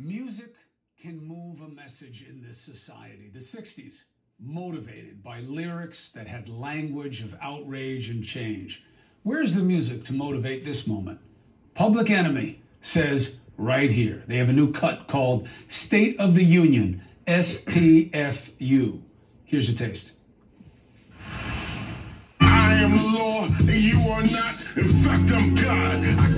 Music can move a message in this society. The 60s, motivated by lyrics that had language of outrage and change. Where's the music to motivate this moment? Public Enemy says right here. They have a new cut called State of the Union, STFU. Here's a taste. I am and you are not. In fact, I'm God. I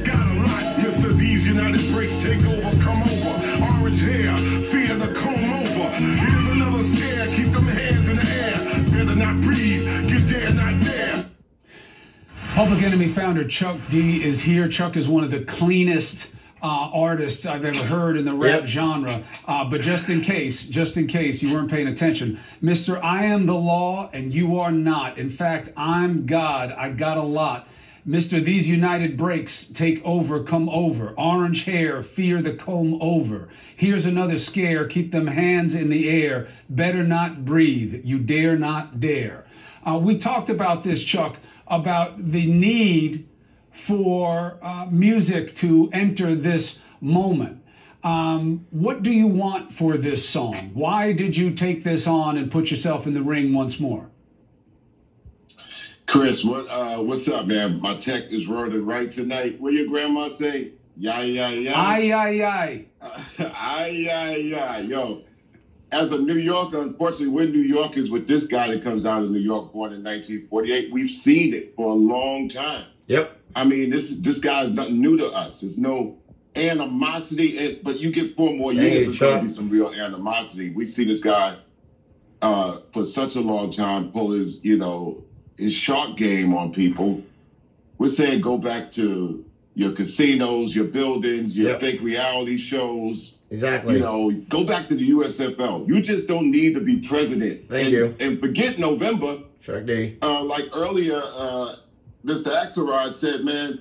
got a lot. Mr. These United Breaks take over, come over. Orange hair, fear the comb over. Here's another scare. Keep them hands in the air. Better not breathe. You dare not dare. Public Enemy founder Chuck D is here. Chuck is one of the cleanest uh, artists I've ever heard in the rap Yep. genre. Uh, but just in case, just in case you weren't paying attention, Mr. I am the law and you are not. In fact, I'm God. I got a lot. Mr. These United Breaks take over, come over. Orange hair, fear the comb over. Here's another scare, keep them hands in the air. Better not breathe, you dare not dare. Uh, we talked about this, Chuck, about the need for uh, music to enter this moment. Um, what do you want for this song? Why did you take this on and put yourself in the ring once more? Chris, what uh, what's up, man? My tech is running right tonight. What your grandma say? Yeah, yeah, yeah. Aye, aye, aye. Aye, aye, aye. Yo, as a New Yorker, unfortunately, we're New Yorkers with this guy that comes out of New York, born in 1948. We've seen it for a long time. Yep. I mean, this this guy is nothing new to us. There's no animosity, but you get four more Hey, years, there's going to be some real animosity. We see this guy uh, for such a long time pull his, you know, his shark game on people. We're saying go back to your casinos, your buildings, your Yep. fake reality shows. Exactly. You know, go back to the USFL. You just don't need to be president. Thank and, you. And forget November Shark Day. uh, like earlier, uh, Mr. Axelrod said, man,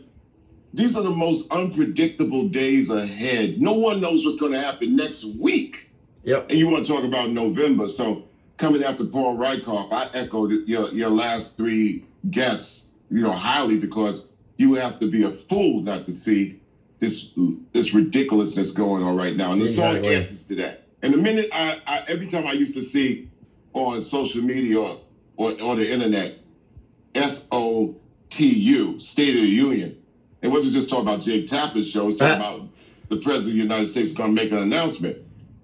these are the most unpredictable days ahead. No one knows what's going to happen next week. Yep. And you want to talk about November. So coming after Paul Rieckhoff, I echoed your, your last three guests, you know, highly because you have to be a fool not to see this this ridiculousness going on right now. And the song Exactly. answers to that. And the minute I, I every time I used to see on social media or, or on the internet, S O T U, State of the Union. It wasn't just talking about Jake Tapper's show, it was talking Uh. about the President of the United States is going to make an announcement.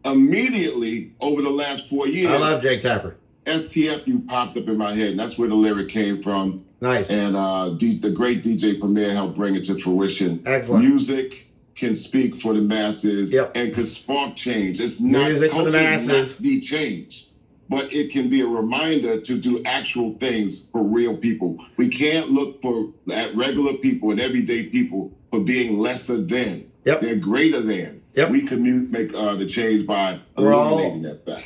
Immediately over the last four years, I love Jake Tapper. STFU popped up in my head, and that's where the lyric came from. Nice. And uh, D- the great DJ Premier helped bring it to fruition. Excellent. Music can speak for the masses Yep. and can spark change. It's not Music for the culture masses. not the change, but it can be a reminder to do actual things for real people. We can't look for at regular people and everyday people for being lesser than. Yep. They're greater than. Yep. We can make uh, the change by We're all- eliminating that fact.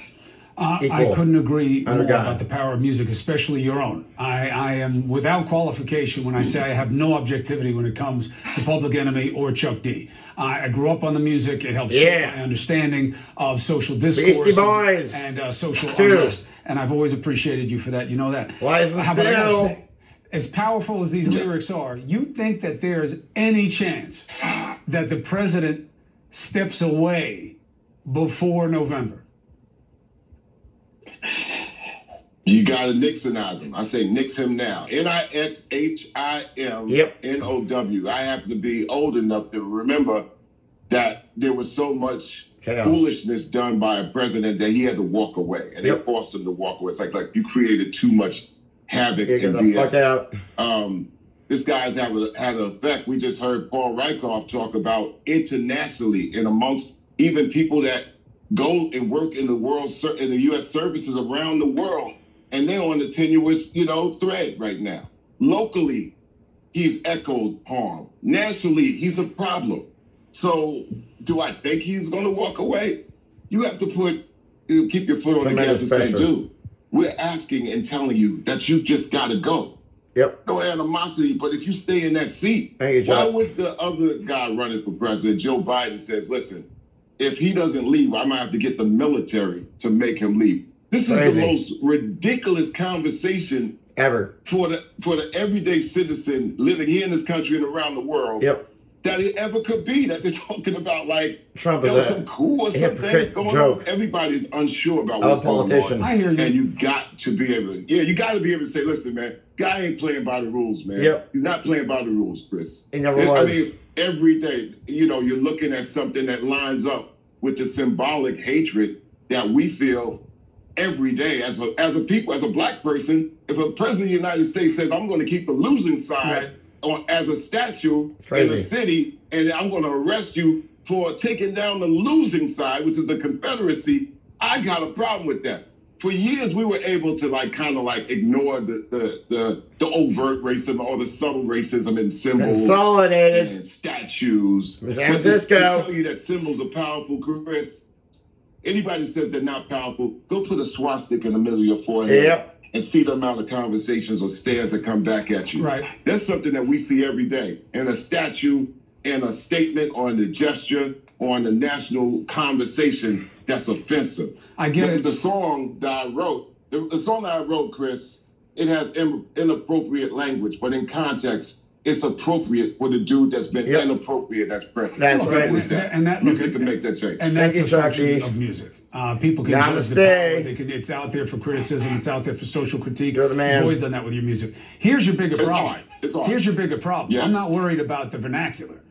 Uh, I couldn't agree more God. about the power of music, especially your own. I, I am without qualification when I say I have no objectivity when it comes to Public Enemy or Chuck D. I, I grew up on the music. It helps shape Yeah. my understanding of social discourse Beastie Boys. and, and uh, social Two. unrest. And I've always appreciated you for that. You know that. License How about I Still. say, as powerful as these lyrics are, you think that there's any chance that the president steps away before November? You got to Nixonize him. I say nix him now. N I X H I M Yep. N O W. I happen to be old enough to remember that there was so much Chaos. foolishness done by a president that he had to walk away, and Yep. they forced him to walk away. It's like like you created too much havoc and the fuck BS. out. Um, this guy's have a, had an effect. We just heard Paul Rieckhoff talk about internationally and amongst even people that go and work in the world in the U.S. services around the world, and they're on a tenuous, you know, thread right now. Locally, he's echoed harm. Nationally, he's a problem. So, do I think he's going to walk away? You have to put keep your foot on the gas and say, dude, we're asking and telling you that you just got to go Yep. no animosity, but if you stay in that seat, you, why would the other guy running for president, Joe Biden, says, listen, if he doesn't leave, I might have to get the military to make him leave. This is the most ridiculous conversation Ever. for the for the everyday citizen living here in this country and around the world. Yep. That it ever could be. That they're talking about like Trump there is was some coup or something going joke. on. Everybody's unsure about A what's going on. I hear you. And you got to be able to, yeah, you got to be able to say, listen, man, guy ain't playing by the rules, man. Yep. He's not playing by the rules, Chris. He never I mean, every day, you know, you're looking at something that lines up with the symbolic hatred that we feel every day as a as a people, as a black person. If a president of the United States says, "I'm going to keep the losing side on as a statue in a city, and I'm going to arrest you for taking down the losing side, which is the Confederacy," I got a problem with that. For years, we were able to like kind of like ignore the the the, the overt racism or the subtle racism in symbols Consolidated. and statues. Miss But to-. Tell you that symbols are powerful, Chris. Anybody says they're not powerful, go put a swastika in the middle of your forehead Yep. And see the amount of conversations or stares that come back at you. Right. That's something that we see every day. And a statue and a statement on the gesture on the national conversation that's offensive. I get the, it. The song that I wrote, the, the song that I wrote, Chris, it has in, inappropriate language, but in context, it's appropriate for the dude that's been Yep. inappropriate as president. That's Simple right. as that. And that- music can make that change. And that's Thank a you, function of music. Uh, people can Namaste. judge the power. They can, it's out there for criticism. It's out there for social critique. You're the man. You've always done that with your music. Here's your bigger It's problem. art. It's art. Here's your bigger problem. Yes. I'm not worried about the vernacular.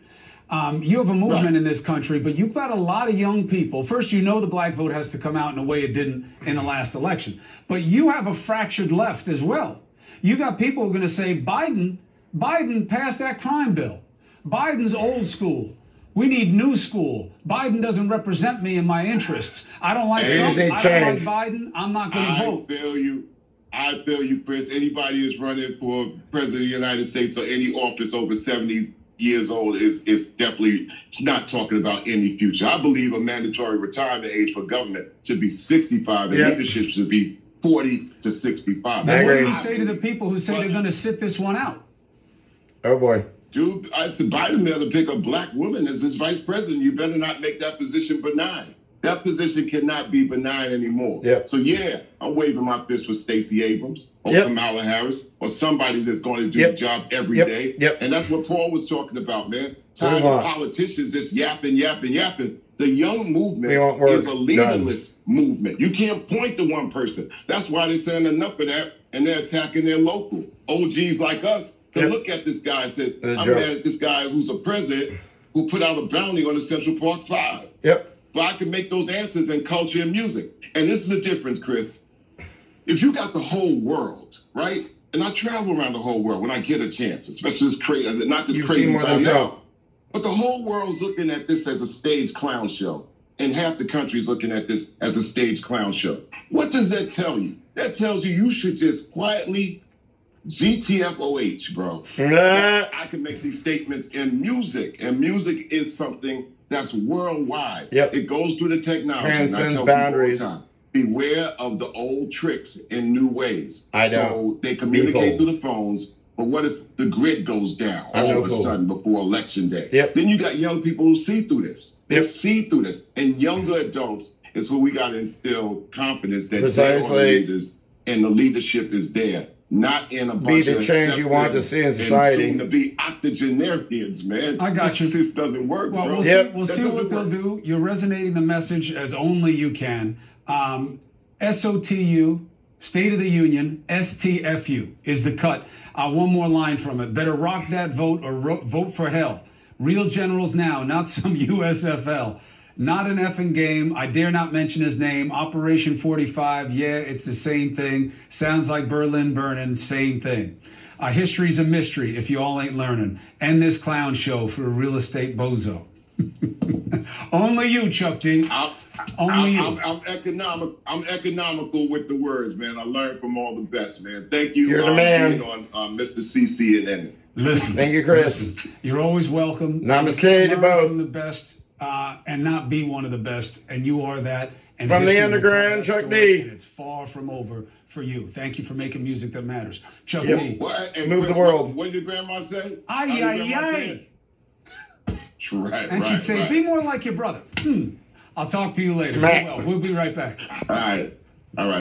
Um, you have a movement Right. in this country, but you've got a lot of young people. First, you know the black vote has to come out in a way it didn't in the last election. But you have a fractured left as well. You got people who are going to say Biden, Biden passed that crime bill. Biden's old school. We need new school. Biden doesn't represent me and my interests. I don't like Trump. I don't like. Biden. I'm not going to vote. I vote. feel you. I feel you, Chris. Anybody who's running for president of the United States or any office over 70 years old is is definitely not talking about any future. I believe a mandatory retirement age for government should be 65 and Yeah. leadership should be 40 to 65. I But what do you say to the people who say But- they're going to sit this one out? Oh boy. Dude, I said Biden better pick a black woman as his vice president. You better not make that position benign. That position cannot be benign anymore. Yep. So yeah, I'm waving my fist for Stacey Abrams or Yep. Kamala Harris or somebody that's going to do Yep. the job every Yep. day. Yep. And that's what Paul was talking about, man. Tired of politicians just yapping, yapping, yapping. The young movement We want work is a leaderless movement. You can't point to one person. That's why they're saying enough of that and they're attacking their local. OGs like us Yep. look at this guy and a I'm mad at this guy who's a president who put out a bounty on the Central Park Five. Yep. But I can make those answers in culture and music. And this is the difference, Chris. If you got the whole world, right? And I travel around the whole world when I get a chance, especially this crazy, uh, not this You've crazy time now. But the whole world's looking at this as a stage clown show. And half the country's looking at this as a stage clown show. What does that tell you? That tells you you should just quietly GTFOH, bro. Nah. I can make these statements in music, and music is something that's worldwide. Yep. It goes through the technology. I Transcends tell people all the boundaries. time, Beware of the old tricks in new ways. I know. So they communicate through the phones, but what if the grid goes down I'm all of a sudden before election day? Yep. Then you got young people who see through this. They Yep. see through this. And younger adults is where we got to instill confidence that they are Precisely. leaders and the leadership is there. Not in a bunch the of change you want to see in society. soon to be octogenarians, man. I got that you. This doesn't work, Well, bro. we'll Yep. see. We'll That see what doesn't they'll work. do. You're resonating the message as only you can. Um, SOTU, State of the Union, STFU is the cut. Uh, one more line from it. Better rock that vote or ro- vote for hell. Real generals now, not some USFL. Not an effing game. I dare not mention his name. Operation 45. Yeah, it's the same thing. Sounds like Berlin burning. Same thing. Uh, history's a mystery if you all ain't learning. End this clown show for a real estate bozo. Only you, Chuck D. I'm, Only I'm, you. I'm, I'm economic. I'm economical with the words, man. I learned from all the best, man. Thank you, You're the man. being on uh, Mr. CC and N. Listen. Thank you, Chris. listen, you're always welcome. Namaste Learn to both. From the best uh, and not be one of the best, and you are that. And From the history will tell underground, Chuck story, D. And it's far from over for you. Thank you for making music that matters, Chuck Yep. D. What, and Move the world. What, what did your grandma say? Ay, How did your ay, ay. Right, And right, she'd say, right. "Be more like your brother." Hmm. I'll talk to you later. Well, we'll be right back. All right, all right.